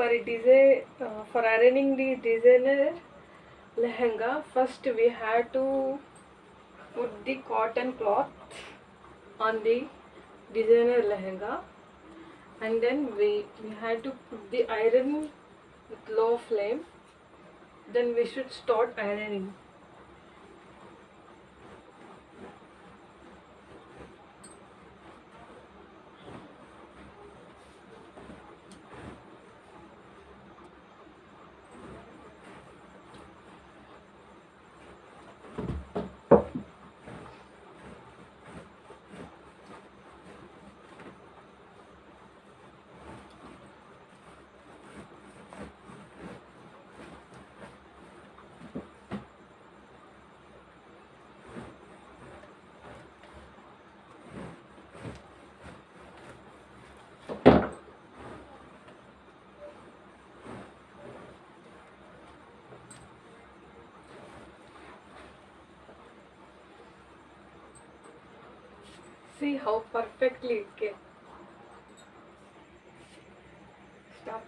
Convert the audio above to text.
for design uh, for ironing the designer lehenga first we have to put the cotton cloth on the designer lehenga and then we we had to put the iron with low flame then we should start ironing See how perfectly it came. Stop.